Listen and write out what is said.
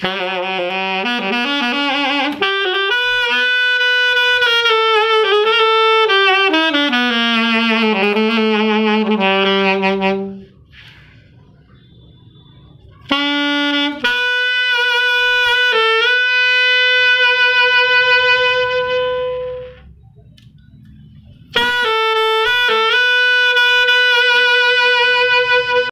Ha